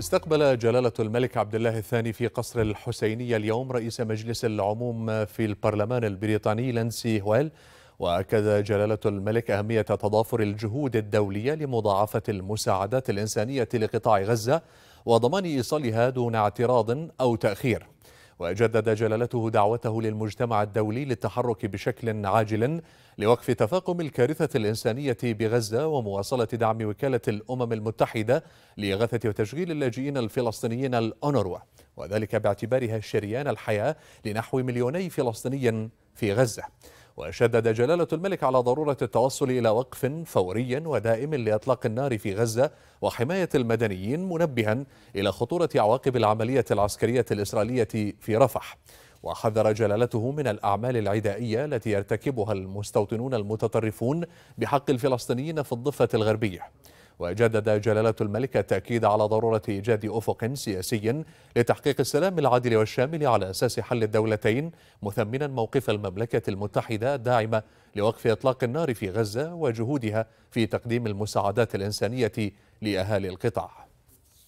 استقبل جلالة الملك عبد الله الثاني في قصر الحسينية اليوم رئيس مجلس العموم في البرلمان البريطاني لانسي هويل وأكد جلالة الملك أهمية تضافر الجهود الدولية لمضاعفة المساعدات الإنسانية لقطاع غزة وضمان إيصالها دون اعتراض أو تأخير. وجدد جلالته دعوته للمجتمع الدولي للتحرك بشكل عاجل لوقف تفاقم الكارثة الإنسانية بغزة ومواصلة دعم وكالة الأمم المتحدة لإغاثة وتشغيل اللاجئين الفلسطينيين الأونروا وذلك باعتبارها شريان الحياة لنحو مليوني فلسطيني في غزة. وشدد جلالة الملك على ضرورة التوصل إلى وقف فوري ودائم لإطلاق النار في غزة وحماية المدنيين منبها إلى خطورة عواقب العملية العسكرية الإسرائيلية في رفح. وحذر جلالته من الأعمال العدائية التي يرتكبها المستوطنون المتطرفون بحق الفلسطينيين في الضفة الغربية. وجدد جلالة الملك التأكيد على ضرورة إيجاد أفق سياسي لتحقيق السلام العادل والشامل على أساس حل الدولتين مثمنا موقف المملكة المتحدة الداعمة لوقف إطلاق النار في غزة وجهودها في تقديم المساعدات الإنسانية لأهالي القطاع.